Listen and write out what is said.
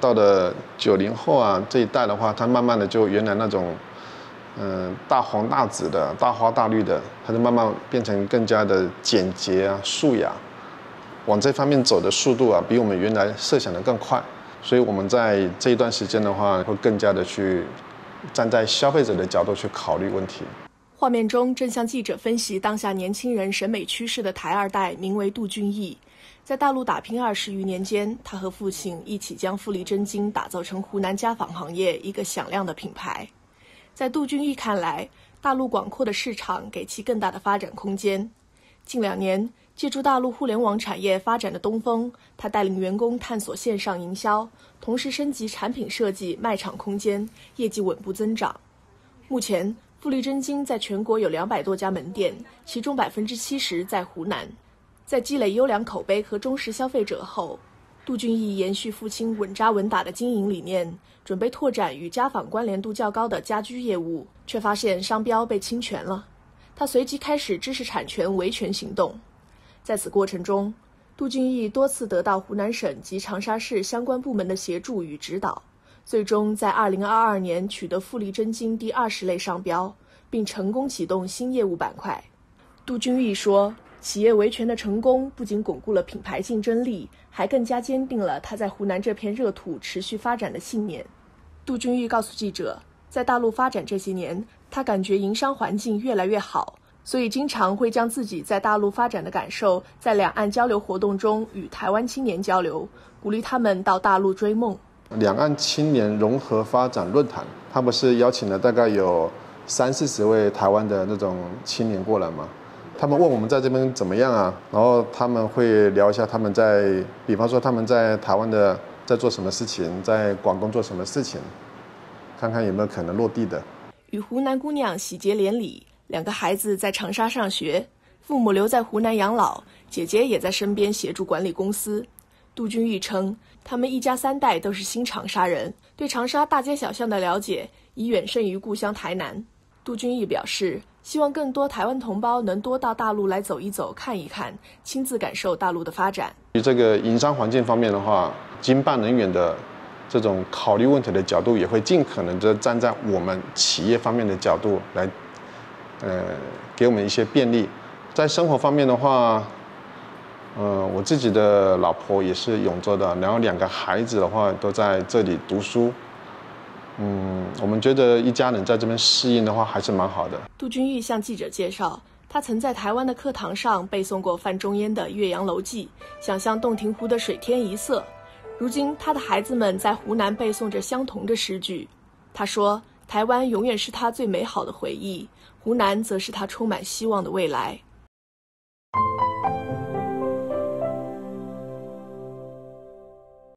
到了九零后啊这一代的话，他慢慢的就原来那种，嗯，大红大紫的、大花大绿的，他就慢慢变成更加的简洁啊、素雅，往这方面走的速度啊，比我们原来设想的更快。所以我们在这一段时间的话，会更加的去站在消费者的角度去考虑问题。画面中正向记者分析当下年轻人审美趋势的台二代，名为杜俊义。在大陆打拼二十余年间，他和父亲一起将富丽真金打造成湖南家纺行业一个响亮的品牌。在杜俊义看来，大陆广阔的市场给其更大的发展空间。近两年，借助大陆互联网产业发展的东风，他带领员工探索线上营销，同时升级产品设计、卖场空间，业绩稳步增长。目前，富力真金在全国有两百多家门店，其中百分之七十在湖南。在积累优良口碑和忠实消费者后，杜俊义延续父亲稳扎稳打的经营理念，准备拓展与家纺关联度较高的家居业务，却发现商标被侵权了。他随即开始知识产权维权行动。在此过程中，杜俊义多次得到湖南省及长沙市相关部门的协助与指导，最终在2022年取得富力真金第二十类商标，并成功启动新业务板块。杜君玉说。企业维权的成功不仅巩固了品牌竞争力，还更加坚定了他在湖南这片热土持续发展的信念。杜君玉告诉记者，在大陆发展这些年，他感觉营商环境越来越好，所以经常会将自己在大陆发展的感受在两岸交流活动中与台湾青年交流，鼓励他们到大陆追梦。两岸青年融合发展论坛，他不是邀请了大概有三四十位台湾的那种青年过来吗？他们问我们在这边怎么样啊？然后他们会聊一下他们在，比方说他们在台湾的在做什么事情，在广东做什么事情，看看有没有可能落地的。与湖南姑娘喜结连理，两个孩子在长沙上学，父母留在湖南养老，姐姐也在身边协助管理公司。杜君玉称，他们一家三代都是新长沙人，对长沙大街小巷的了解已远胜于故乡台南。杜君玉表示。希望更多台湾同胞能多到大陆来走一走、看一看，亲自感受大陆的发展。于这个营商环境方面的话，经办人员的这种考虑问题的角度，也会尽可能的站在我们企业方面的角度来，呃，给我们一些便利。在生活方面的话，嗯，我自己的老婆也是永州的，然后两个孩子的话都在这里读书。嗯，我们觉得一家人在这边适应的话还是蛮好的。杜君玉向记者介绍，他曾在台湾的课堂上背诵过范仲淹的《岳阳楼记》，想象洞庭湖的水天一色。如今，他的孩子们在湖南背诵着相同的诗句。他说：“台湾永远是他最美好的回忆，湖南则是他充满希望的未来。”